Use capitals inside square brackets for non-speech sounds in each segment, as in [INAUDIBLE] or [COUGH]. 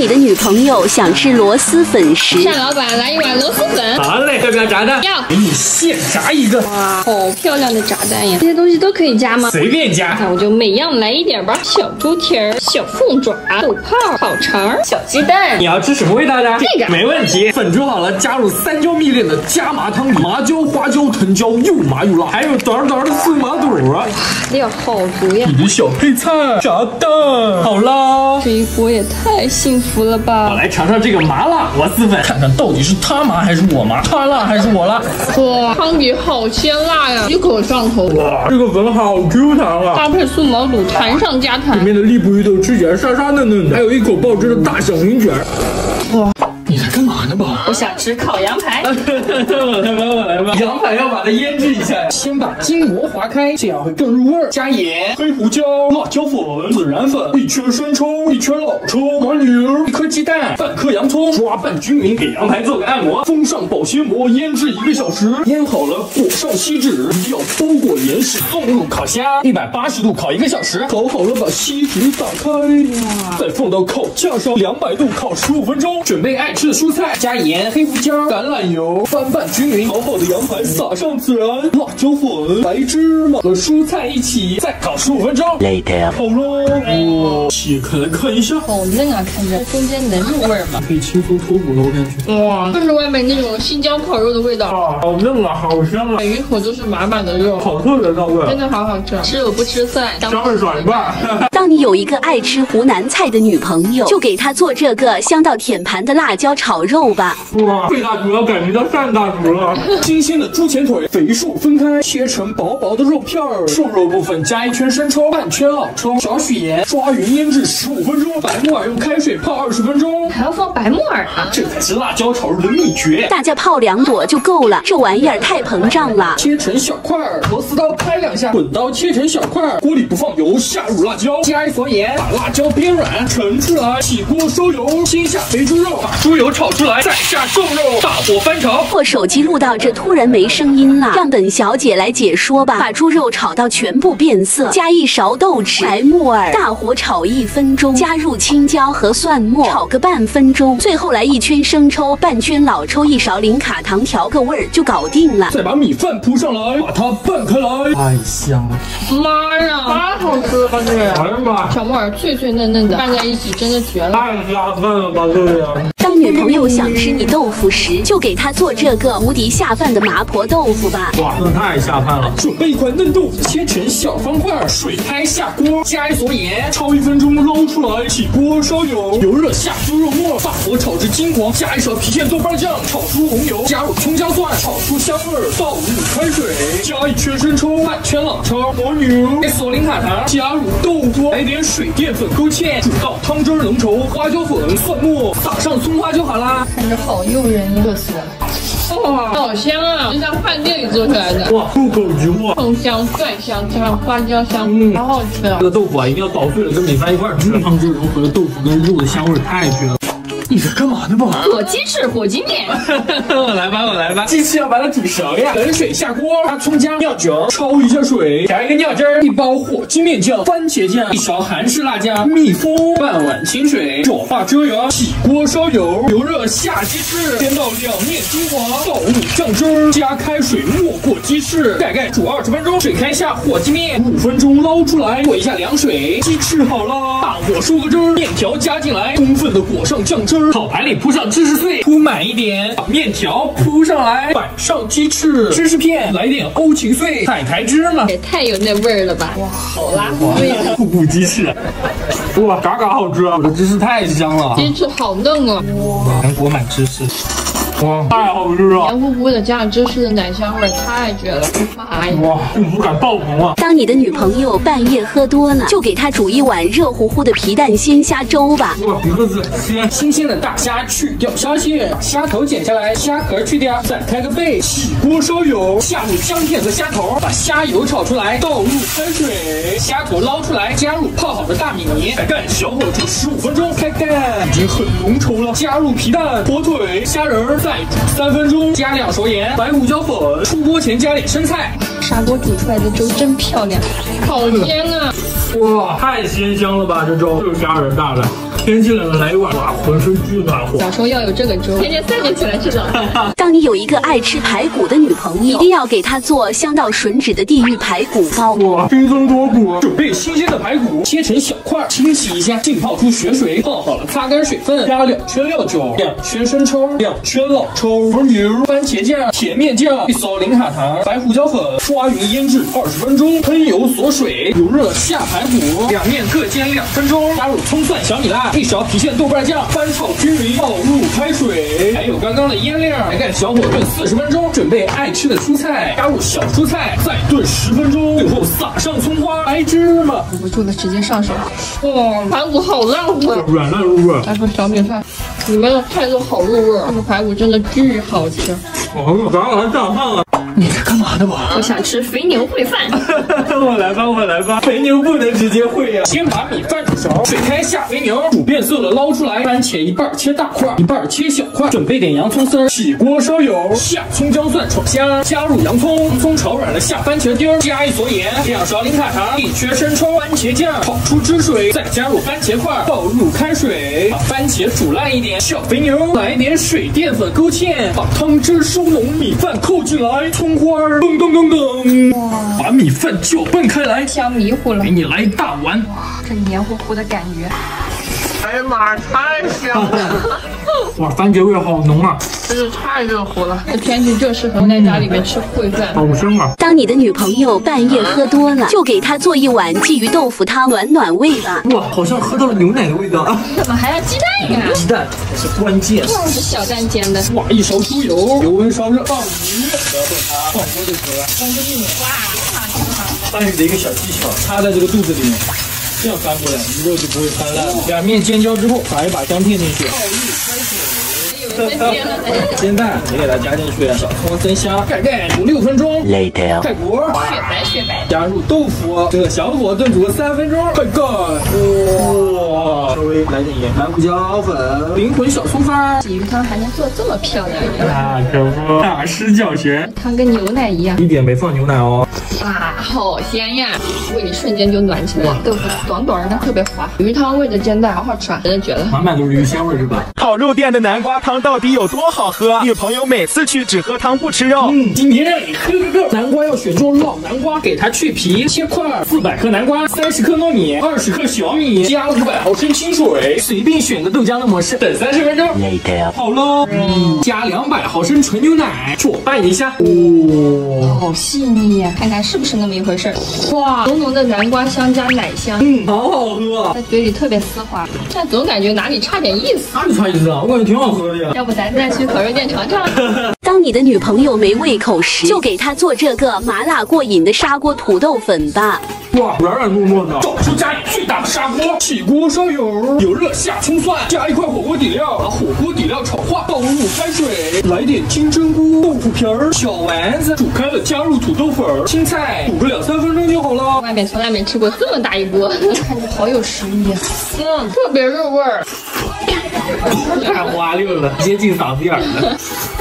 你的女朋友想吃螺蛳粉时，向老板来一碗螺蛳粉。好嘞，要不要炸蛋？要。给你现炸一个。哇，好漂亮的炸蛋呀！这些东西都可以加吗？随便加。那我就每样来一点吧。小猪蹄儿、小凤爪、豆泡、烤肠、小鸡蛋。你要吃什么味道的？这个没问题。粉煮好了，加入三椒蜜炼的加麻汤底，麻椒、花椒、藤椒，又麻又辣，还有短短的四麻肚哇！料好足呀！你的小配菜炸蛋好啦！这一锅也太幸福了吧！我来尝尝这个麻辣螺蛳粉，看看到底是他麻还是我麻，他辣还是我辣？哇，汤底好鲜辣呀，一口上头。哇，这个粉好 Q 弹啊！搭配素毛肚，弹上加弹。里面的荔浦芋头吃起来沙沙嫩嫩的，还有一口爆汁的大小云卷。干嘛呢宝？我想吃烤羊排。我来吧，我来吧。羊排要把它腌制一下，先把筋膜划开，这样会更入味儿。加盐、黑胡椒、辣椒粉、孜然粉，一圈生抽，一圈老抽，麻油，一颗鸡蛋，半颗洋葱，抓拌均匀，给羊排做个按摩，封上保鲜膜，腌制一个小时。腌好了，裹上锡纸，一定要包裹严实，放入烤箱，一百八十度烤一个小时。烤好了，把锡纸打开，哇，再放到烤架上，两百度烤十五分钟。准备爱吃的蔬菜，加盐、黑胡椒、橄榄油，翻拌均匀。烤好的羊排撒上孜然、辣椒粉、白芝麻和蔬菜一起，再烤十五分钟。Later，好了，哇，切开来看一下，好嫩啊，看着中间能入味吗？可以轻松脱骨了，我感觉。哇，就是外面那种新疆烤肉的味道。啊，好嫩啊，好香啊，每一口都是满满的肉，好特别到位，真的好好吃。吃肉不吃蒜，香味爽一半。[LAUGHS] 当你有一个爱吃湖南菜的女朋友，就给她做这个香到舔盘的辣椒炒肉吧。哇，费大厨要改名叫单大厨了。新鲜的猪前腿，肥瘦分开，切成薄薄的肉片儿。瘦肉部分加一圈生抽，半圈老抽，少许盐，抓匀腌制十五分钟。白木耳用开水泡二十分钟，还要放白木耳啊！这才是辣椒炒肉的秘诀。大家泡两朵就够了，这玩意儿太膨胀了。切成小块儿，螺丝刀拍两下，滚刀切成小块儿。锅里不放油，下入辣椒，加一撮盐，把辣椒煸软，盛出来。起锅收油，先下肥猪肉，把猪油炒出来，再下瘦肉，大火翻炒。我手机录到这突然没声音了，让本小姐来解说吧。把猪肉炒到全部变色，加一勺豆豉、白木耳，大火炒一分钟，加入青椒和蒜末，炒个半分钟。最后来一圈生抽，半圈老抽，一勺零卡糖调个味儿就搞定了。再把米饭铺上来，把它拌开来，太香了！妈呀，太好吃了吧这个！哎呀妈，小木耳脆脆嫩嫩的，拌在一起真的绝了！太下饭了吧这个！当女朋友想吃你豆腐时，就给他做这个无敌下饭的麻婆豆腐吧。哇，真的太下饭了！准备一块嫩豆腐，切成小方块，水开下锅，加一撮盐，焯一分钟，捞出来，起锅烧油，油热下猪肉末，大火炒至金黄，加一勺郫县豆瓣酱，炒出红油，加入葱姜蒜，炒出香味儿，倒入开水，加一圈生抽，半圈老抽，抹牛，一锁零卡糖，加入豆腐，来点水淀粉勾芡，煮到汤汁浓稠，花椒粉、蒜末，撒上葱花就好啦。看着好诱人呀，色。哇，好香啊！就像饭店里做出来的。哇，入口即化，葱香、蒜香加上花椒香，嗯，好好吃啊！这个豆腐啊，一定要捣碎了跟米饭一块儿吃，汤汁融合的豆腐跟肉的香味，太绝了。你在干嘛呢吧？火鸡翅、火鸡面。我 [LAUGHS] 来吧，我来吧。鸡翅要把它煮熟呀。冷水下锅，加葱姜、料酒，焯一下水，加一个料汁儿，一包火鸡面酱、番茄酱，一勺韩式辣酱，密封，半碗清水，转化遮阳。起锅烧油，油热下鸡翅，煎到两面金黄，倒入酱汁儿，加开水没过鸡翅，盖盖煮二十分钟。水开下火鸡面，五分钟捞出来，过一下凉水。鸡翅好了，大火收个汁儿，面条加进来，充分的裹上酱汁儿。烤盘里铺上芝士碎，铺满一点，把面条铺上来，摆上鸡翅、芝士片，来点欧芹碎，海苔芝麻，也太有那味儿了吧！哇，好拉风呀！瀑布鸡翅，哇，嘎嘎好吃啊！我的芝士太香了，鸡翅好嫩哦！哇，能裹满芝士。哇，太好吃了！黏糊糊的，加上芝士的奶香味，太绝了！妈呀！哇，幸福感爆棚啊！当你的女朋友半夜喝多了，就给她煮一碗热乎乎的皮蛋鲜虾粥吧。哇，一个字鲜！新鲜的大虾去掉虾线，虾头剪下来，虾壳去掉，再开个背，起锅烧油，下入姜片和虾头，把虾油炒出来，倒入开水，虾头捞出来，加入泡好的大米泥，盖盖，小火煮十五分钟，开盖，已经很浓稠了，加入皮蛋、火腿、虾仁儿。三分钟，加两勺盐，白胡椒粉。出锅前加点生菜。砂锅煮出来的粥真漂亮，好鲜啊！哇，太鲜香了吧！这粥就是虾仁大的，天气冷了，来一碗，哇，浑身巨暖和。小时候要有这个粥，天天三点起来吃早饭。[LAUGHS] 当你有一个爱吃排骨的女朋友，一定要给她做香到吮指的地狱排骨煲。哇，轻松多骨。准备新鲜的排骨，切成小块，清洗一下，浸泡出血水，泡好了，擦干水分，加两圈料酒，两圈生抽，两圈老抽，和牛、番茄酱、甜面酱，一勺零卡糖，白胡椒粉，刷匀腌制二十分钟，喷油锁水，油热下排骨，两面各煎两分钟，加入葱蒜小米辣，一勺郫县豆瓣酱，翻炒均匀，倒入开水，还有刚刚的腌料，来盖小火炖四十分钟，准备爱吃的蔬菜，加入小蔬菜，再炖十分钟，最后撒上葱花，白芝麻，忍不住了，直接上手。哇，排骨好烂乎，软烂入味。来份小米饭，里面的菜都好入味，这个排骨真的巨好吃。我刚刚上饭了。你在干嘛呢我？[LAUGHS] 我想吃肥牛烩饭。[LAUGHS] 我来吧，我来吧。肥牛不能直接烩呀，先把米饭煮熟，水开下肥牛，煮变色了捞出来。番茄一半切大块，一半切小块。准备点洋葱丝儿，起锅烧油，下葱姜蒜炒香，加入洋葱，葱炒软了下番茄丁儿，加一撮盐，两勺零卡糖，一圈生抽，番茄酱炒出汁水，再加入番茄块，倒入开水，把番茄煮烂一点。小肥牛来点水淀粉勾芡，把汤汁收浓，米饭扣进来。葱花儿，噔噔噔噔，把米饭搅拌开来，香迷糊了。给你来一大碗，这黏糊糊的感觉，哎呀妈，太香了！哇，番茄味好浓啊！真是太热乎了，这天气就适合在家里面吃烩饭，好香啊！当你的女朋友半夜喝多了，就给她做一碗鲫鱼豆腐汤暖暖胃吧。哇，好像喝到了牛奶的味道啊！怎么还要鸡蛋呀？鸡蛋才是关键。又是小蛋煎的。哇，一勺猪油，油温烧热，放鱼，不要动它，放锅就行了。放个玉米，哇，真好真好。翻鱼的一个小技巧，插在这个肚子里面，这样翻过来，鱼肉就不会翻烂了。两面煎焦之后，把一把姜片进去。煎蛋也给它加进去，小葱增香，盖盖煮六分钟。Later，盖锅，雪白雪白，加入豆腐，这个小火炖煮个三分钟，盖盖。哇，稍微来点盐，白胡椒粉，灵魂小葱花。鲫鱼汤还能做这么漂亮呀？啊，可不，大师教学。汤跟牛奶一样，一点没放牛奶哦。哇，好鲜呀，胃里瞬间就暖起来了。豆腐短短的，特别滑，鱼汤味的煎蛋好好吃啊，真的绝了。满满都是鱼香味是吧？烤肉店的南瓜汤到底有多好喝？女朋友每次去只喝汤不吃肉。嗯，今天让你喝个够。南瓜要选中老南瓜，给它去皮切块。四百克南瓜，三十克糯米，二十克小米，加五百毫升清水，随便选个豆浆的模式，等三十分钟。Later，好喽。嗯，加两百毫升纯牛奶，搅拌一下。哇，好细腻呀！看看是不是那么一回事儿？哇，浓浓的南瓜香加奶香，嗯，好好喝，在嘴里特别丝滑，但总感觉哪里差点意思。哪里差意思啊？我感觉挺好喝的呀。要不咱再去烤肉店尝尝？[LAUGHS] 当你的女朋友没胃口时，就给她做这个麻辣过瘾的砂锅土豆粉吧。哇，软软糯糯的，找出家里最大的砂锅，起锅烧油，油热下葱蒜，加一块火锅底料，把火锅底料炒化，倒入开水，来点金针菇、豆腐皮儿、小丸子，煮开了加入土豆粉、青菜，煮个两三分钟就好了。外面从来没吃过这么大一锅，看 [LAUGHS] 着好有食欲啊！嗯，特别入味儿。[LAUGHS] 太滑溜了，接近嗓子眼了。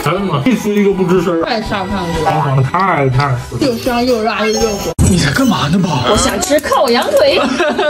哎呀妈，一吃一个不吱声。太下饭了，黄黄的，太太又香又辣又热乎。你在干嘛呢吧？我想吃烤羊腿。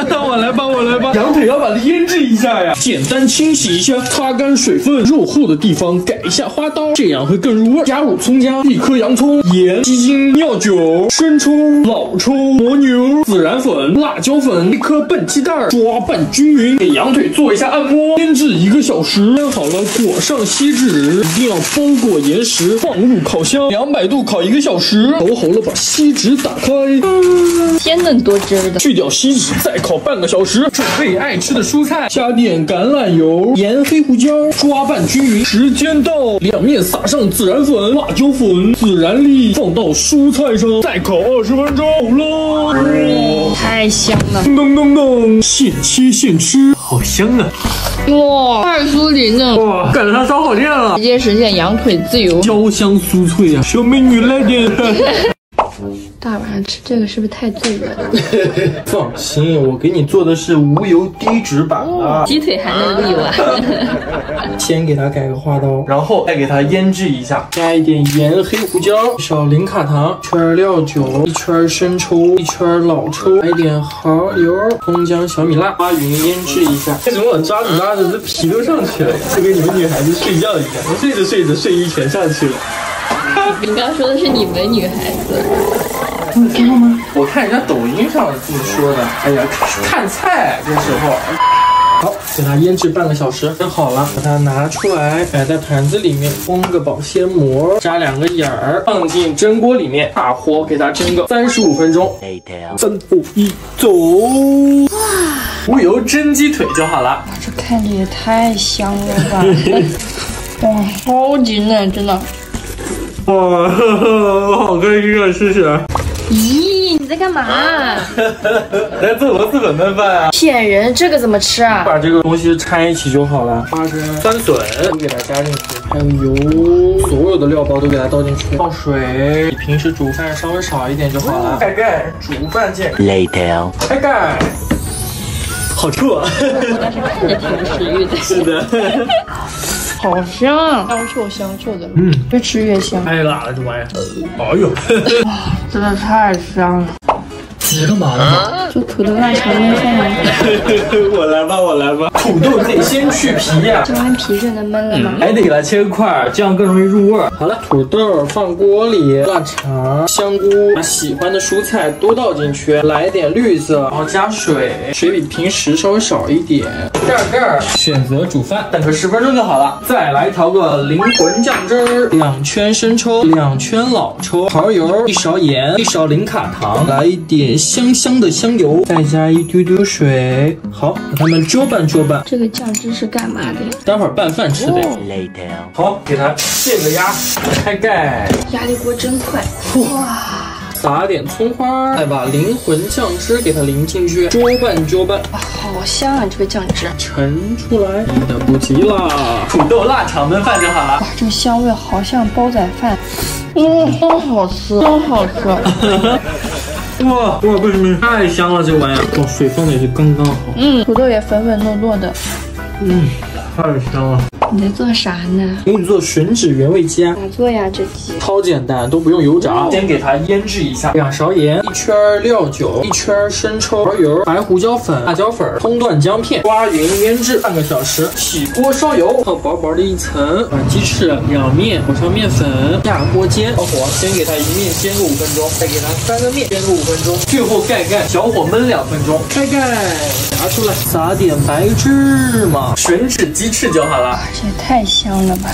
我来吧，我来吧。羊腿要把它腌制一下呀，简单清洗一下，擦干水分，肉厚的地方改一下花刀，这样会更入味。加入葱姜，一颗洋葱，盐、鸡精、料酒、生抽、老抽、磨牛、孜然粉、辣椒粉，一颗笨鸡蛋，抓拌均匀，给羊腿做一下按摩，腌制一个小时。腌好了，裹上锡纸，一定要包裹严实，放入烤箱，两百度烤一个小时。烤好了，把锡纸打开。鲜嫩多汁的，去掉锡纸，再烤半个小时。准备爱吃的蔬菜，加点橄榄油、盐、黑胡椒，抓拌均匀。时间到，两面撒上孜然粉、辣椒粉、孜然粒，放到蔬菜上，再烤二十分钟。好了，太香了！噔噔噔，现切现吃，好香啊！哇，太酥里嫩，哇，赶上烧烤店了，直接实现羊腿自由，焦香酥脆啊！小美女来点。[LAUGHS] 大晚上吃这个是不是太罪恶了？[LAUGHS] 放心，我给你做的是无油低脂版啊，鸡腿还能立吗？[LAUGHS] 先给它改个花刀，然后再给它腌制一下，加一点盐、黑胡椒、少零卡糖、一圈料酒、一圈生抽、一圈老抽，来一点蚝油、葱姜、小米辣，花匀腌制一下。为什么我抓着抓着这皮都上去了？就跟你们女孩子睡觉一样，睡着睡着睡衣全上去了。你刚刚说的是你们女孩子，你听到吗？我看人家抖音上这么说的。哎呀，看菜这时候。好，给它腌制半个小时，蒸好了，把它拿出来，摆在盘子里面，封个保鲜膜，扎两个眼儿，放进蒸锅里面，大火给它蒸个三十五分钟。三五一，走！哇，无油蒸鸡腿就好了。这看着也太香了吧！[LAUGHS] 哇，超级嫩，真的。哇，呵呵，我好开心啊！试试。咦，你在干嘛？来做螺蛳粉焖饭啊！骗人，这个怎么吃啊？把这个东西掺一起就好了。花生、酸笋都给它加进去，还有油，所有的料包都给它倒进去。放水，比平时煮饭稍微少一点就好了。盖盖，煮饭键。Later。开盖。好臭啊！但是看着挺有食欲的。[LAUGHS] 是的。好香啊，香臭香臭的，嗯，越吃越香。太辣了这玩意儿，哎呦，[LAUGHS] 哇，真的太香了。你干嘛呢？做土豆腊肠焖饭呀。[LAUGHS] 我来吧，我来吧。土豆得先去皮呀，吃完皮就能焖了吗？还得给它切块，这样更容易入味。好了，土豆放锅里，腊肠、香菇，把喜欢的蔬菜都倒进去，来一点绿色，然后加水，水比平时稍微少一点。盖盖，选择煮饭，等个十分钟就好了。再来调个灵魂酱汁儿，两圈生抽，两圈老抽，蚝油，一勺盐，一勺零卡糖，来一点。香香的香油，再加一丢丢水，好，把它们搅拌搅拌。这个酱汁是干嘛的呀？待会儿拌饭吃的。好，给它泄个压，开盖。压力锅真快。哇！撒点葱花，再把灵魂酱汁给它淋进去，搅拌搅拌。哇，好香啊！这个酱汁盛出来，等不及了。土豆腊肠焖饭就好了。哇，这个香味好像煲仔饭。嗯，真好吃，真好吃。[LAUGHS] 哇哇，不行不行，太香了这个玩意儿，哇，水放的也是刚刚好，嗯，土豆也粉粉糯糯的，嗯，太香了。你在做啥呢？给你做吮指原味鸡啊？咋做呀？这鸡超简单，都不用油炸，先给它腌制一下。两勺盐，一圈料酒，一圈生抽、蚝油、白胡椒粉、辣椒粉、葱段姜片，刮匀腌制半个小时。起锅烧油，泡薄薄的一层，把鸡翅两面裹上面粉，下锅煎。小火先给它一面煎个五分钟，再给它翻个面，煎个五分钟，最后盖盖，小火焖两分钟。开盖，拿出来，撒点白芝麻，吮指鸡翅就好了。也太香了吧！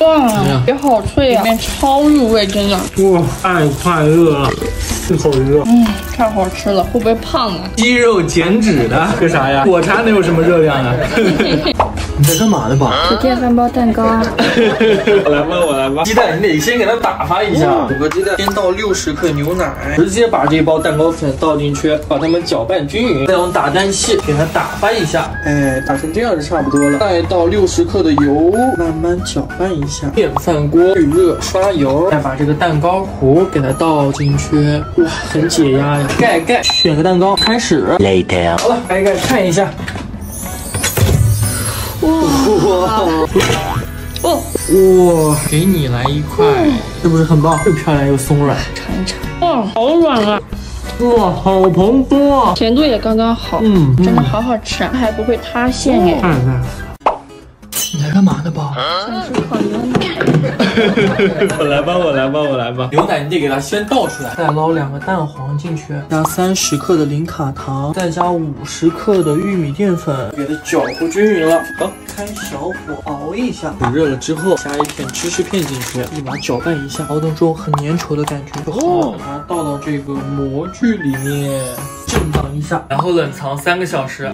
哇，也好脆啊，里面超入味，真的。哇，太快乐了，一口一个。嗯，太好吃了，会不会胖啊？鸡肉减脂的，喝啥呀？果茶能有什么热量啊？[LAUGHS] 你在干嘛呢，宝？做电饭煲蛋糕。[LAUGHS] 我来吧，我来吧。鸡蛋你得先给它打发一下，五个鸡蛋，先倒六十克牛奶，直接把这包蛋糕粉倒进去，把它们搅拌均匀，再用打蛋器给它打发一下。哎，打成这样就差不多了。再倒六十克的油，慢慢搅拌一下。电饭锅预热，刷油，再把这个蛋糕糊给它倒进去。哇，很解压呀！盖盖，选个蛋糕，开始。Later。好了，盖盖看一下。哇哦哇！给你来一块，是不是很棒？又漂亮又松软，尝一尝。哇，好软啊！哇，好蓬松啊！甜度也刚刚好，嗯，真的好好吃啊，还不会塌陷哎。你在干嘛呢，宝？想吃烤牛奶。[LAUGHS] 我来吧，我来吧，我来吧。牛奶你得给它先倒出来，再捞两个蛋黄进去，加三十克的零卡糖，再加五十克的玉米淀粉，给它搅和均匀了。好，开小火熬一下，煮热了之后加一片芝士片进去，立马搅拌一下，熬到这种很粘稠的感觉就好。把它倒到这个模具里面。震荡一下，然后冷藏三个小时。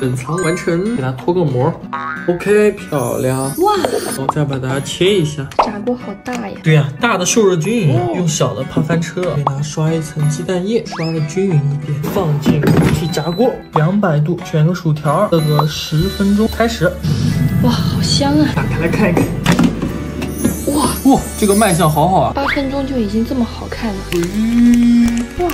冷藏完成，给它脱个膜。OK，漂亮。哇！我再把它切一下。炸锅好大呀。对呀，大的受热均匀，用小的怕翻车。给它刷一层鸡蛋液，刷的均匀一点。放进空气炸锅，两百度，卷个薯条，热个十分钟。开始。哇，好香啊！打开来看一看。哇哇，这个卖相好好啊。八分钟就已经这么好看了。嗯，哇。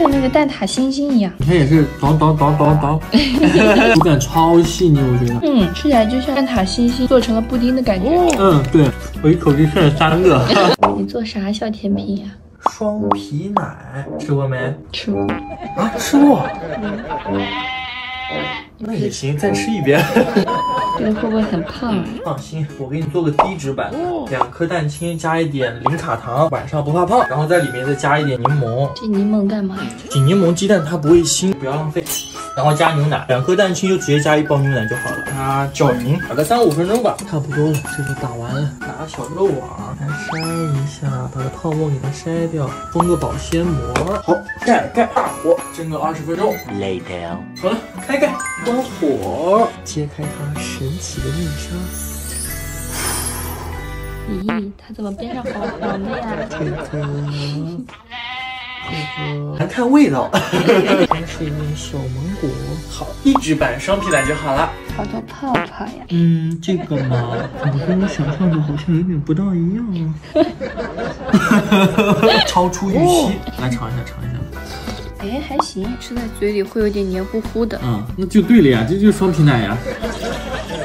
像那个蛋挞星星一样。你看也是咚咚咚咚咚，[LAUGHS] 口感超细腻，我觉得。嗯，吃起来就像蛋挞星星做成了布丁的感觉。嗯，对，我一口气吃了三个。[LAUGHS] 你做啥小甜品呀？双皮奶吃过没？吃过。啊，吃过。那也行，再吃一遍。这个会不会很胖？放心，我给你做个低脂版，两颗蛋清加一点零卡糖，晚上不怕胖。然后在里面再加一点柠檬。这柠檬干嘛？挤柠檬鸡蛋它不会腥，不要浪费。然后加牛奶，两颗蛋清就直接加一包牛奶就好了。它搅匀，打个三五分钟吧，差不多了，这就打完了。拿小漏网来筛一下，把这泡沫给它筛掉，封个保鲜膜。好，盖盖，大火蒸个二十分钟。Later。好了，开盖，关火，揭开它神奇的面纱。咦，它怎么边上黄黄的呀？这个，还看味道。[LAUGHS] 它是一个小芒果。好，一脂版双皮奶就好了。好多泡泡呀。嗯，这个嘛，怎么跟我想象的好像有点不大一样啊？[LAUGHS] 超出预期，来尝一下，尝一下。哎，还行，吃在嘴里会有点黏糊糊的。嗯，那就对了呀，这就是双皮奶呀。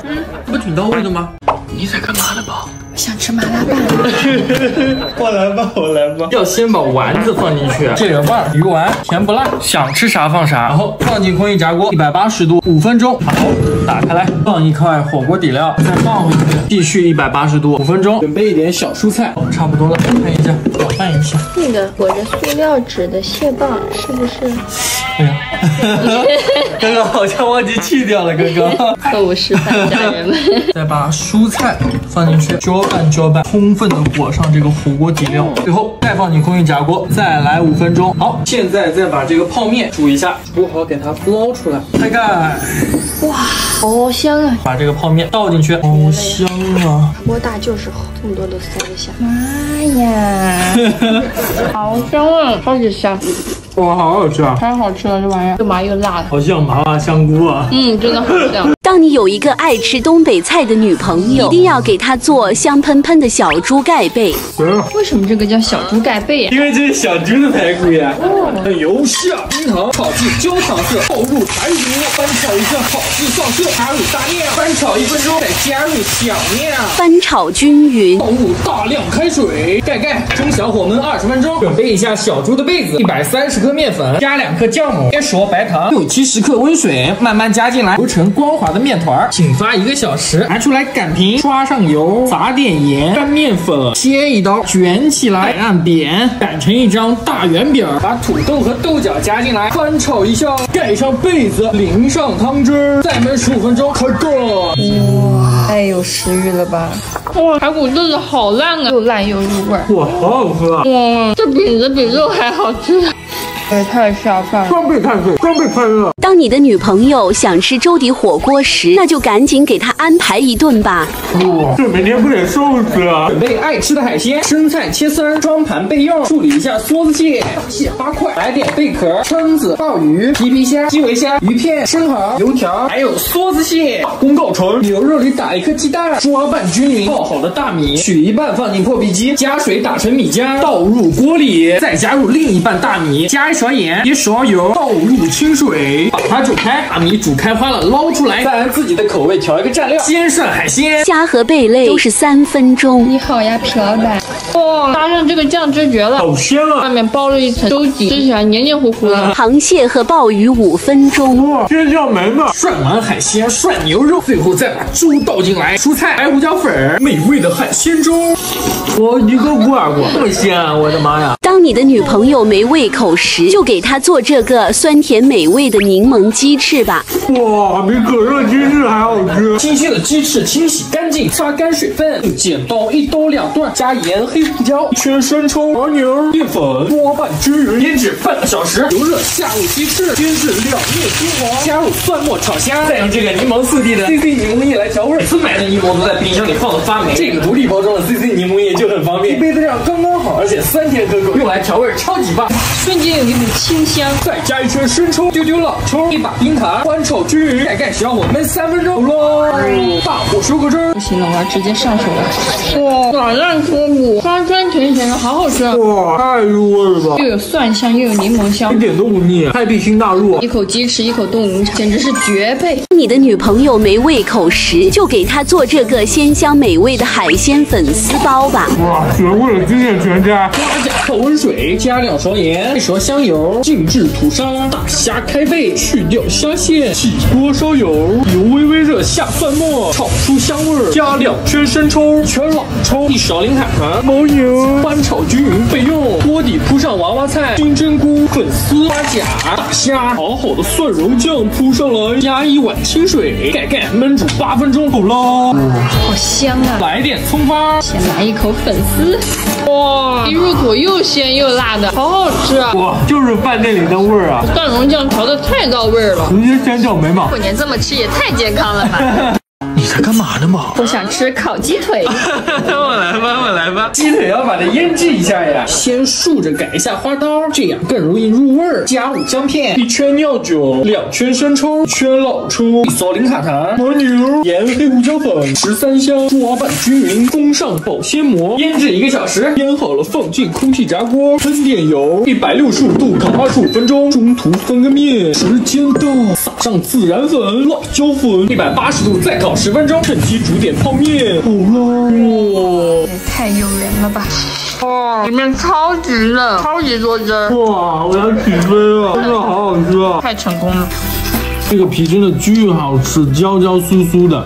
嗯，不挺到位的吗？你在干嘛呢，宝？想吃麻辣拌。[LAUGHS] 我来吧，我来吧。要先把丸子放进去，这个味儿。鱼丸甜不辣，想吃啥放啥。然后放进空气炸锅，一百八十度五分钟。好，打开来，放一块火锅底料，再放回去，继续一百八十度五分钟。准备一点小蔬菜，差不多了，看一下，搅拌一下。那个裹着塑料纸的蟹棒是不是？哎呀，刚刚好像忘记去掉了，刚刚。[LAUGHS] 错误示范，家人们。[LAUGHS] 再把蔬菜放进去，搅拌搅拌，充分的裹上这个火锅底料，最后再放进空气炸锅，再来五分钟。好，现在再把这个泡面煮一下，煮好给它捞出来，开盖。哇，好香啊！把这个泡面倒进去，好香啊！锅大就是好，这么多都塞得下。妈呀，[LAUGHS] 好香啊，超级香。哇，好好吃啊！太好吃了，这玩意儿又麻又辣的，好像麻辣香菇啊。嗯，真的好像。当你有一个爱吃东北菜的女朋友，一定要给她做香喷喷的小猪盖贝。为什么这个叫小猪盖被呀？因为这是小猪的排骨呀。油下冰糖，炒至焦糖色，倒入排骨，翻炒一下，炒至上色，加入大料，翻炒一分钟，再加入小料，翻炒均匀，倒入大量开水，盖盖，中小火焖二十分钟。准备一下小猪的被子，一百三十克面粉，加两克酵母，一勺白糖，六七十克温水，慢慢加进来，揉成光滑的面团，醒发一个小时，拿出来擀平，刷上油，撒点盐，干面粉，切一刀，卷起来，按扁，擀成一张大圆饼，把土豆和豆角加进来，翻炒一下，盖上被子，淋上汤汁，再焖十五分钟，开盖。哇，太有食欲了吧！哇，排骨炖的好烂啊，又烂又入味儿。哇，好好喝啊！哇，这饼子比肉还好吃，也太下饭了。双倍碳水，双倍快乐。当你的女朋友想吃粥底火锅时，那就赶紧给她安排一顿吧。哇，这每天不得瘦死啊！准备爱吃的海鲜，生菜切丝儿，装盘备用。处理一下梭子蟹，大蟹八块，来点贝壳、蛏子、鲍鱼、皮皮虾、基围虾、鱼片、生蚝、油条，还有梭子蟹。公告成，牛肉里打一颗鸡蛋，抓拌均匀。泡好的大米取一半放进破壁机，加水打成米浆，倒入锅里，再加入另一半大米，加一勺盐，一勺油，倒入清水，把它煮开。大米煮开花了，捞出来，再按自己的口味调一个蘸料，先涮海鲜。虾和贝类都是三分钟。你好呀，皮老板。哇，搭上这个酱汁绝了，好鲜啊！外面包了一层粥底，吃起来黏黏糊糊的。螃蟹和鲍鱼五分钟。哇，先叫门吧。涮完海鲜，涮牛肉，最后再把猪倒进来，蔬菜、白胡椒粉，美味的海鲜粥。我一个不二过，这么鲜啊！我的妈呀！当你的女朋友没胃口时，就给他做这个酸甜美味的柠檬鸡翅吧。哇，比可乐鸡翅还好吃！新鲜的鸡翅清洗干净，擦干水分，用剪刀一刀两断，加盐、黑胡椒，一圈生抽、黄牛、淀粉，多拌均匀，腌制半个小时。油热下入鸡翅，煎至两面金黄，加入蒜末炒香，再用这个柠檬四滴的 CC 柠檬液来调味。每次买的柠檬都在冰箱里放的发霉，这个独立包装的 CC 柠檬液就很方便。一杯子量刚刚好。而且酸甜可口，用来调味超级棒，瞬间有一股清香。再加一圈生抽，丢丢老抽，一把冰糖，翻炒均匀，盖盖小火焖三分钟，喽！大火收个汁儿。不行了，我要直接上手了。哇，软烂脱骨，酸酸甜甜的，好好吃。哇，太入味了吧！又有蒜香，又有柠檬香一，点都不腻，太必新大陆。一口鸡翅，一口冻柠茶，简直是绝配。你的女朋友没胃口时，就给她做这个鲜香美味的海鲜粉丝包吧。哇，绝味了，惊艳全家！花甲泡温水，加两勺盐，一勺香油，静置吐沙。大虾开背，去掉虾线，起锅烧油，油微微热下蒜末，炒出香味儿，加两圈生抽，一圈老抽，一勺零海团，牦牛，翻炒均匀备用。锅底铺上娃娃菜、金针菇、粉丝、花甲、大虾，熬好的蒜蓉酱铺上来，加一碗清水，盖盖焖煮八分钟，够啦。好香啊！来点葱花，先来一口粉丝，哇，一入口又鲜又辣的，好好吃啊！哇，就是饭店里的味儿啊！蒜蓉酱调的太到位了，直接先叫眉毛。过年这么吃也太健康了吧！[LAUGHS] 干嘛呢嘛？我想吃烤鸡腿，[LAUGHS] 我来吧，我来吧。鸡腿要把它腌制一下呀，先竖着改一下花刀，这样更容易入味儿。加入姜片，一圈料酒，两圈生抽，一圈老抽，一勺零卡糖，牦牛，盐，黑胡椒粉，十三香，抓拌均匀，封上保鲜膜，腌制一个小时。腌好了，放进空气炸锅，喷点油，一百六十五度烤二十五分钟。中途翻个面，时间到，撒上孜然粉、辣椒粉，一百八十度再烤十分钟，趁机煮点泡面。好辣，哇！也太诱人了吧！哇，里面超级嫩，超级多汁，哇，我要起飞了，真的好好吃啊！太成功了。这个皮真的巨好吃，焦焦酥酥的。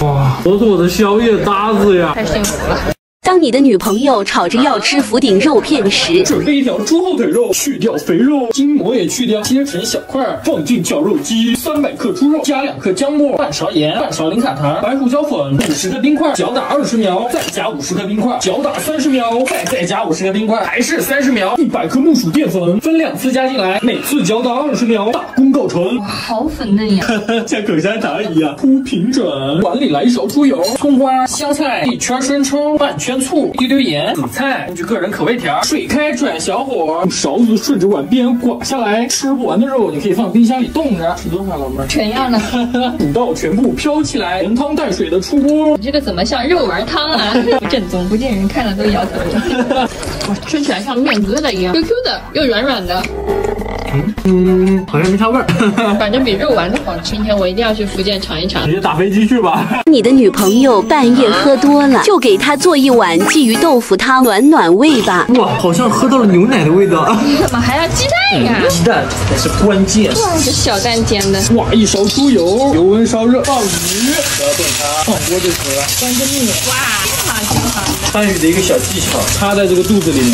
哇，都是我的宵夜搭子呀！太幸福了！当你的女朋友吵着要吃福鼎肉片时，准备一条猪后腿肉，去掉肥肉，筋膜也去掉，切成小块儿，放进绞肉机，三百克猪肉，加两克姜末，半勺盐，半勺零卡糖，白胡椒粉，五十克冰块，搅打二十秒，再加五十克冰块，搅打三十秒，再再加五十克冰块，还是三十秒，一百克木薯淀粉，分两次加进来，每次搅打二十秒，大功告成。好粉嫩呀！[LAUGHS] 像口香糖一样铺平整。碗里来一勺猪油、葱花、香菜，一圈生抽，半圈醋，一丢丢盐，紫菜，根据个人口味调。水开转小火，用勺子顺着碗边刮下来。吃不完的肉你可以放冰箱里冻着。吃多少老妹儿？全要了。煮到全部飘起来，连汤带水的出锅。你这个怎么像肉丸汤啊？不 [LAUGHS] 正宗，不见人看了都摇头。哇，吃起来像面疙瘩一样，Q Q 的又软软的，嗯，好像没啥味儿。[LAUGHS] 反正比肉丸子好吃。今天我一定要去福建尝一尝直。接打飞机去吧。[LAUGHS] 你的女朋友半夜喝多了，就给她做一碗鲫鱼豆腐汤暖暖胃吧。哇，好像喝到了牛奶的味道。你 [LAUGHS] 怎么还要鸡蛋呀？鸡蛋才是关键。哇，这小蛋煎的，哇，一勺猪油，油温烧热，放鱼，不要动它，放锅就行了。翻个面，哇，挺好挺好的。参与的一个小技巧，插在这个肚子里面，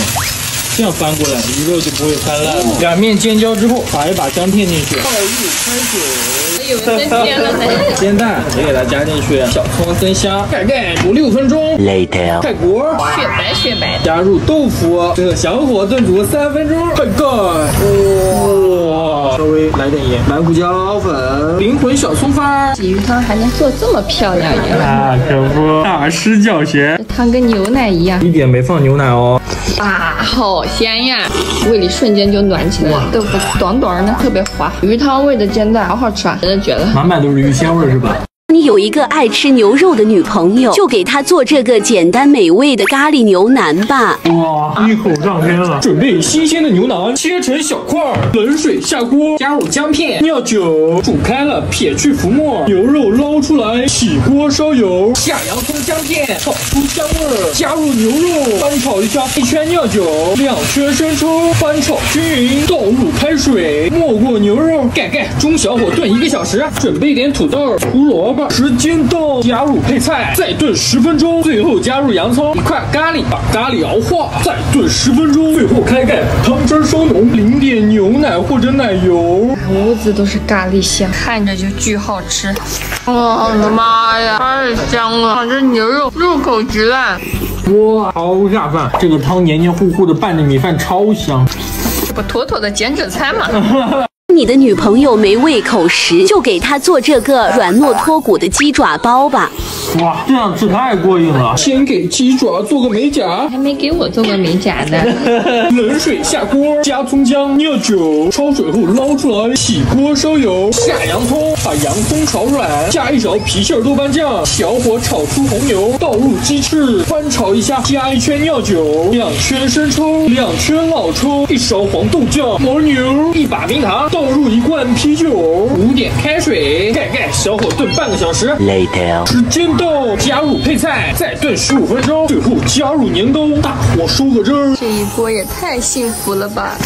这样翻过来，鱼肉就不会翻烂了。两面煎焦之后，撒一把姜片进去，倒入开水。以为真煎了呢。煎蛋也给它加进去，小葱、增香，盖盖煮六分钟。Later，盖锅，雪白雪白的，加入豆腐，这个小火炖煮三分钟，盖盖。哇，稍微来点盐，白胡椒粉，灵魂小葱花。[LAUGHS] 鲫鱼汤还能做这么漂亮呀？啊，可不，大师教学，这汤跟牛奶一样，一点没放牛奶哦。啊，好鲜呀！胃里瞬间就暖起来了。豆腐短短的，特别滑，鱼汤味的煎蛋好好吃啊，真的觉得。满满都是鱼鲜味是吧？你有一个爱吃牛肉的女朋友，就给她做这个简单美味的咖喱牛腩吧。哇，一口上天了！准备新鲜的牛腩，切成小块儿，冷水下锅，加入姜片、料酒，煮开了，撇去浮沫，牛肉捞出来，起锅烧油，下洋葱、姜片，炒出香味儿，加入牛肉，翻炒一下，一圈料酒，两圈生抽，翻炒均匀，倒入开水，没过牛肉，盖盖，中小火炖一个小时，准备点土豆、胡萝卜，时间到，加入配菜，再炖十分钟，最后加入洋葱，一块咖喱，把咖喱熬化，再炖十分钟，最后开盖，汤汁稍浓，淋点牛奶或者奶油。屋子都是咖喱香，看着就巨好吃。哇，我的妈呀，太香了！这牛肉入口即烂，哇，好下饭！这个汤黏黏糊糊的，拌着米饭超香。这不妥妥的减脂餐吗？[LAUGHS] 你的女朋友没胃口时，就给她做这个软糯脱骨的鸡爪包吧。哇，这样吃太过瘾了！先给鸡爪做个美甲，还没给我做个美甲呢。[LAUGHS] 冷水下锅，加葱姜、料酒，焯水后捞出来，起锅烧油，下洋葱，把洋葱炒软，加一勺郫县豆瓣酱，小火炒出红油，倒入鸡翅，翻炒一下，加一圈料酒，两圈生抽，两圈老抽，一勺黄豆酱，牦牛，一把冰糖，倒入一罐啤酒，五点开水，盖盖，小火炖半个小时。Later，时间到，加入配菜，再炖十五分钟，最后加入年糕，大火收个汁儿。这一锅也太幸福了吧！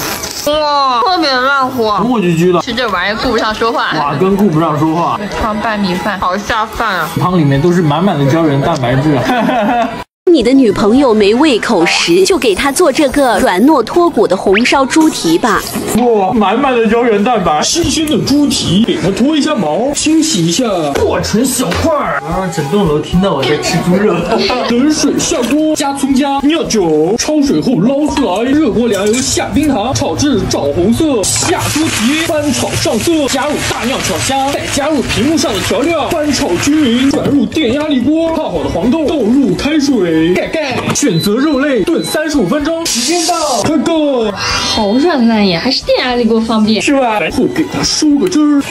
哇，特别烂火，磨唧唧的，吃这玩意顾不上说话。哇，跟顾不上说话。汤拌米饭，好下饭啊！汤里面都是满满的胶原蛋白质。[LAUGHS] 你的女朋友没胃口时，就给她做这个软糯脱骨的红烧猪蹄吧。哇，满满的胶原蛋白，新鲜的猪蹄，给它脱一下毛，清洗一下，剁成小块儿，让整栋楼听到我在吃猪肉。[LAUGHS] 冷水下锅，加葱姜、料酒，焯水后捞出来，热锅凉油下冰糖，炒至枣红色，下猪蹄，翻炒上色，加入大料炒香，再加入屏幕上的调料，翻炒均匀，转入电压力锅，泡好的黄豆。倒入开水。盖盖，选择肉类炖三十五分钟，时间到，开盖。好软烂呀，还是电压力锅方便，是吧？然后给它收个汁儿。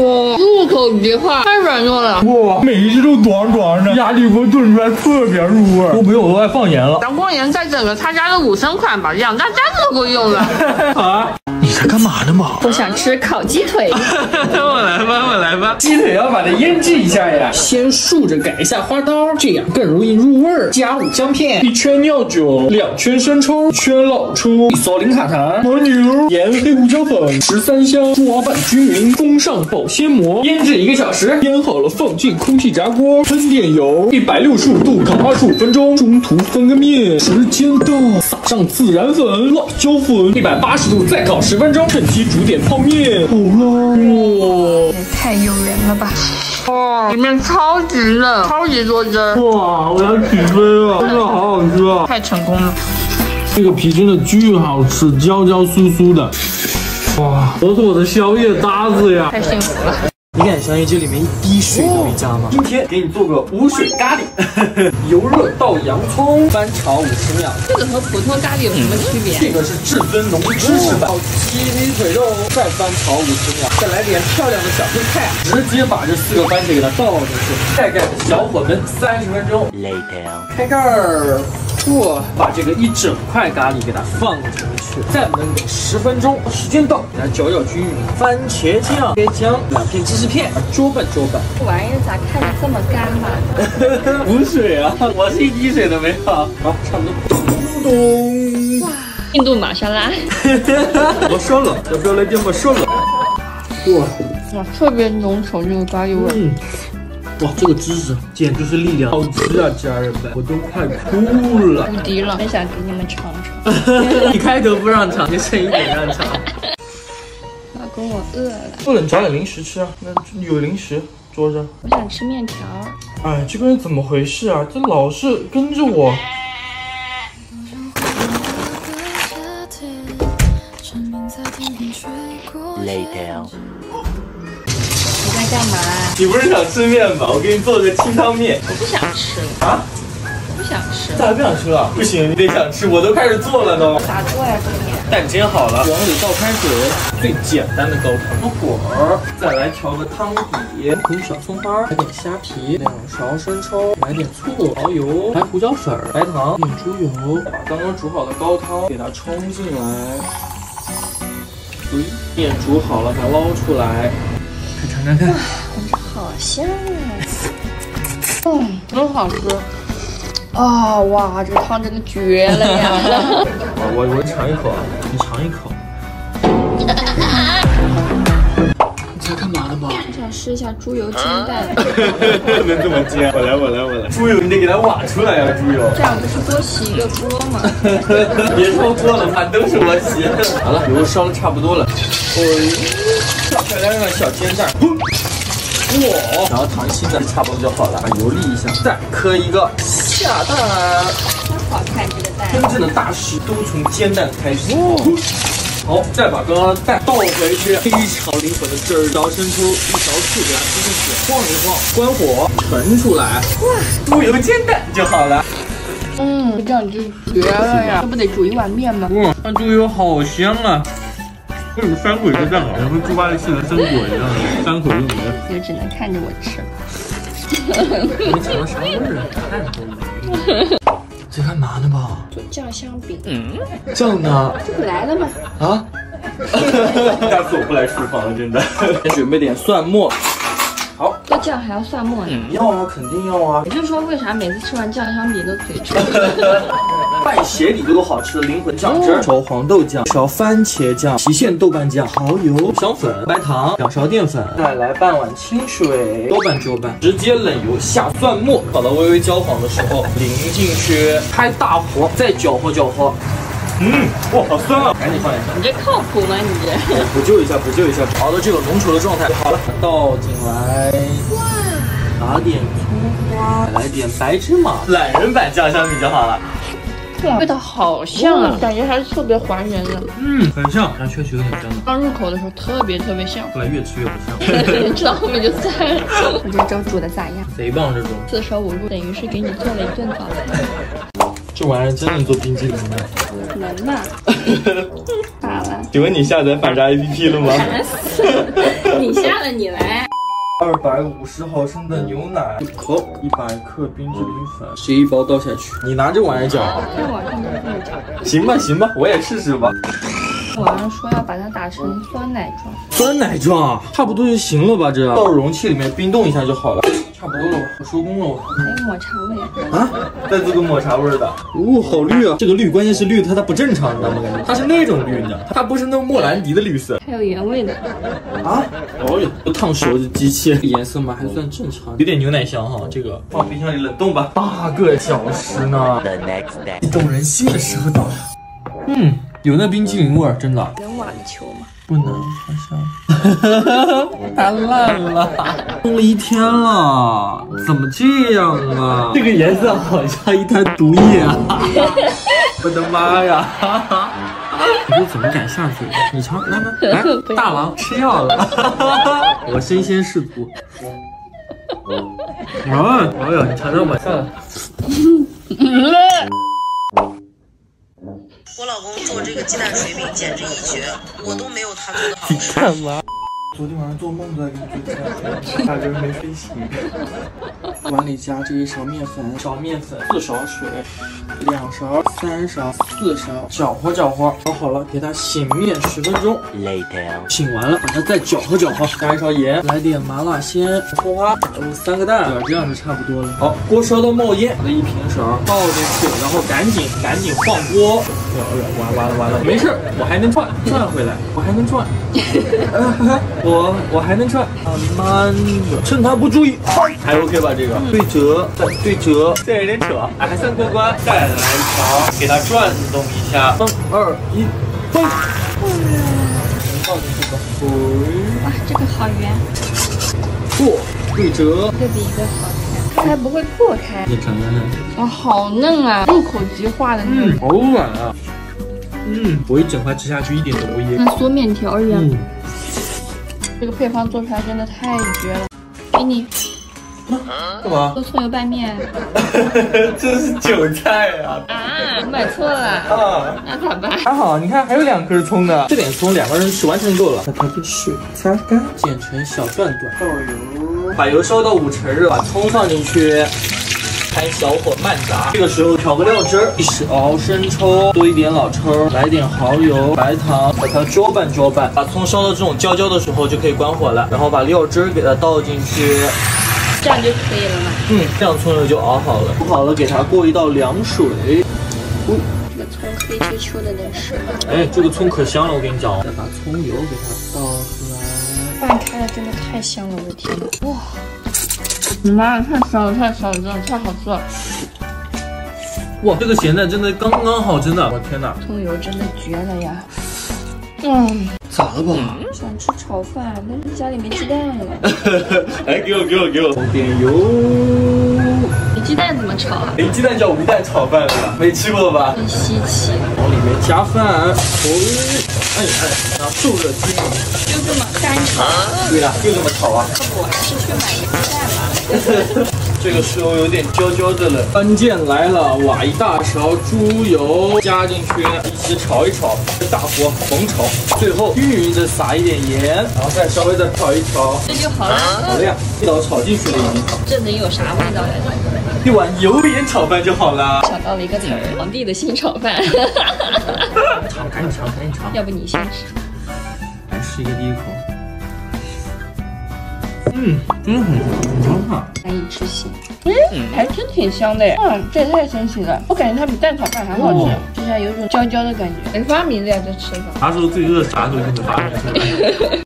哇，入口即化，太软糯了。哇，每一只都短短的，压力锅炖出来特别入味，都没有额外放盐了。阳光盐再整个他家的五升款吧，两大家子都够用了。好 [LAUGHS] 啊，你在干嘛呢嘛？我想吃烤鸡腿。[LAUGHS] 我来吧，我来吧。鸡腿要把它腌制一下呀，先竖着改一下花刀，这样更容易入味儿。加入姜片，一圈料酒，两圈生抽，一圈老抽，一勺零卡糖，牦牛，盐，黑胡椒粉，十三香，抓拌均匀，封上保鲜膜，腌制一个小时。腌好了，放进空气炸锅，喷点油，一百六十五度烤二十五分钟。中途翻个面，时间到，撒上孜然粉、辣椒粉，一百八十度再烤十分钟，趁机煮点泡面。好了，哇，也太诱人了吧！哇，里面超级嫩，超级多汁。哇，我要起飞了，真的好好吃啊！太成功了，这个皮真的巨好吃，焦焦酥酥的。哇，都是我的宵夜搭子呀！太幸福了。你敢相信这里面一滴水都没加吗？今天给你做个无水咖喱，[LAUGHS] 油热倒洋葱，翻炒五十秒。这个和普通咖喱有什么区别？这个是至尊浓芝士版，鸡腿腿肉，再翻炒五十秒，再来点漂亮的小配菜，直接把这四个番茄给它倒进去，盖盖，小火焖三十分钟。Later，开盖儿。哇，把这个一整块咖喱给它放进去，再焖个十分钟。时间到，给它搅搅均匀。番茄酱、黑姜、两片芝士片，捉拌捉拌。这玩意儿咋看着这么干嘛？补水啊，我是一滴水都没有。好，差不多。咚咚。哇，印度玛莎拉。我说了，要不要来点么说了？哇哇，特别浓稠这个咖喱味。嗯。哇，这个芝士简直是力量，好吃啊，家人们，我都快哭了，无敌了，很想给你们尝尝。[LAUGHS] 你开头不让尝，就剩一点让尝。[LAUGHS] 老公，我饿了，不能找点零食吃啊？那有零食桌上。我想吃面条。哎，这个人怎么回事啊？这老是跟着我。Later。干嘛？你不是想吃面吗？我给你做个清汤面。我不想吃了啊！我不想吃。咋不想吃了？不行，你得想吃。我都开始做了都。咋做呀？这个面？蛋煎好了，往里倒开水，最简单的高汤。火儿，再来调个汤底，一口小葱花，来点虾皮，两勺生抽，来点醋，蚝油，来胡椒粉，白糖，点猪油，把刚刚煮好的高汤给它冲进来。对，面煮好了，再捞出来。尝尝看，闻着好香啊！嗯，真好吃。啊哇，这个汤真的绝了呀！[LAUGHS] 我我尝一口啊，你尝一口。想试一下猪油煎蛋。[LAUGHS] 不能这么煎，我来我来我来。猪油你得给它挖出来呀，猪油。这样不是多洗一个锅吗？[LAUGHS] 别说锅了，饭都是我洗。好了，油烧的差不多了。再来个小煎蛋，哇！然后糖心的差不多就好了，把油沥一下，再磕一个下蛋。真好看这个蛋。真正的大师都从煎蛋开始。好，再把刚刚的蛋倒回去，非常灵活的汁儿，小生抽，一勺醋给它进进去，晃一晃，关火，盛出来，哇，猪油煎蛋就好了。嗯，这样就绝了呀！这不得煮一碗面吗？哇，那猪油好香啊！为什么三口一个蛋好像跟猪八戒吃的生果一样，三口就没了。就只能看着我吃。你尝到啥味儿啊？太多了。在干嘛呢吧？做酱香饼。酱呢？这不来了吗？啊？[LAUGHS] 下次我不来厨房了，真的。先准备点蒜末。好，做酱还要蒜末呢。要啊，肯定要啊。你就说为啥每次吃完酱香饼都嘴臭？[LAUGHS] 拌鞋底都有好吃的灵魂酱汁儿，勺黄豆酱，勺番茄酱，郫县豆瓣酱，蚝油、香粉、白糖，两勺淀粉，再来半碗清水，多拌多拌，直接冷油下蒜末，炒到微微焦黄的时候淋进去，开大火再搅和搅和。嗯，哇，好酸啊！赶紧放点你这靠谱吗？你这？[LAUGHS] 补救一下，补救一下，熬到这个浓稠的状态好了。倒进来，哇，打点葱花，再来点白芝麻，懒人版酱香饼就好了。味道好像啊，感觉还是特别还原的。嗯，很像，但确实有点香的。刚入口的时候特别特别像，后来越吃越不像。吃到 [LAUGHS] 后面就散了。我这粥煮的咋样？贼棒，这种四舍五入等于是给你做了一顿早餐。这玩意儿真能做冰激凌吗？能吧？[LAUGHS] 好了，请问你下载反诈 APP 了吗？你下了你来。二百五十毫升的牛奶，一口，一百克冰淇淋粉，这一包倒下去。你拿这玩意儿搅，看网上都是这么讲。行吧行吧，我也试试吧。网上说要把它打成酸奶状，酸奶状，差不多就行了吧？这倒入容器里面冰冻一下就好了。差不多了吧，我收工了我。还有抹茶味。啊，再做个抹茶味的。哦，好绿啊！这个绿关键是绿，它它不正常，你知道吗？感觉它是那种绿，你知道，它不是那种莫兰迪的绿色。还有原味的。啊？哦哟，都烫熟的机器，颜色嘛还算正常，有点牛奶香哈。这个放冰箱里冷冻吧。八个小时呢。激动人心的时候到了。嗯，有那冰淇淋味儿，真的。能网球吗？不能，好像 [LAUGHS] 太烂了，冻了一天了，怎么这样啊？这个颜色好像一滩毒液啊！[LAUGHS] 我的妈呀！你这怎么敢下水？你尝，来来来，大郎吃药了，[LAUGHS] 我身先士卒。啊，哎呦，你尝尝吧，下来。我老公做这个鸡蛋水饼简直一绝，我都没有他做的好吃。干嘛？昨天晚上做梦都在给你做鸡蛋水饼，大人没飞行。碗里加这一勺面粉，勺面粉，四勺水，两勺，三勺，四勺，搅和搅和，搅好了，给它醒面十分钟。Later，醒完了，把它再搅和搅和，加一勺盐，来点麻辣鲜，葱花，打入三个蛋，这样就差不多了。好，锅烧到冒烟，把一平勺倒进去，然后赶紧赶紧晃锅。完完了完了，没事，我还能转转回来，我还能转，[LAUGHS] 我我还能转，慢慢的，趁他不注意，还 OK 吧？这个？对折，再对折，再有点扯，哎，还算过关。再来一条，给它转动一下，三二一，嘣！倒进去吧，哇，这个好圆，过对折，一个比一个好。看，它还不会破开。你尝尝看，哇，好嫩啊，入口即化的那种。嗯，好软啊。嗯，我一整块吃下去一点都不噎。跟嗦面条一样。嗯，这个配方做出来真的太绝了，给你。干嘛？做葱油拌面。[LAUGHS] 这是韭菜啊！啊，我买错了。啊，那咋办？还好，你看还有两根葱呢，这点葱两个人吃完全够了。把它的水擦干，剪成小段段。倒油，把油烧到五成热，把葱放进去。开小火慢炸，这个时候调个料汁儿，一勺生抽，多一点老抽，来点蚝油、白糖，把它搅拌搅拌，把葱烧到这种焦焦的时候就可以关火了，然后把料汁儿给它倒进去，这样就可以了嘛？嗯，这样葱油就熬好了，煮好了给它过一道凉水。哦，这个葱黑黢黢的能吃吗？哎，这个葱可香了，我跟你讲，再把葱油给它倒出来，拌开了真的太香了，我的天呐，哇！妈呀，太香了，太香了，真的太好吃了！哇，这个咸蛋真的刚刚好，真的，我天哪！葱油真的绝了呀！嗯，咋了吧？想吃炒饭，但是家里没鸡蛋了。来，[LAUGHS] 给我，给我，给我！点油。没鸡蛋怎么么炒啊？没鸡蛋叫无蛋炒饭是吧？没吃过吧？很稀奇，往里面加饭，哦，哎哎，然后瘦热鸡米，就这么对呀，就这么炒啊。我还是去买一个蛋吧。这个时候有点焦焦的了，关键来了，挖一大勺猪油加进去，一起炒一炒，大火猛炒，最后均匀的撒一点盐，然后再稍微再炒一炒，这就好了。好了呀，味道炒进去了已经，这能有啥味道来着？一碗油盐炒饭就好了。想到了一个词儿，皇帝的新炒饭。[LAUGHS] [LAUGHS] 尝，赶紧尝，赶紧尝，要不你先吃？来吃一个第一口。嗯，真的很香很香啊。难以置信。嗯，还真挺香的。嗯，这也太神奇了，我感觉它比蛋炒饭还好吃，吃起来有种焦焦的感觉。谁发明的呀？这吃法？啥时候最饿，啥时候就会发明。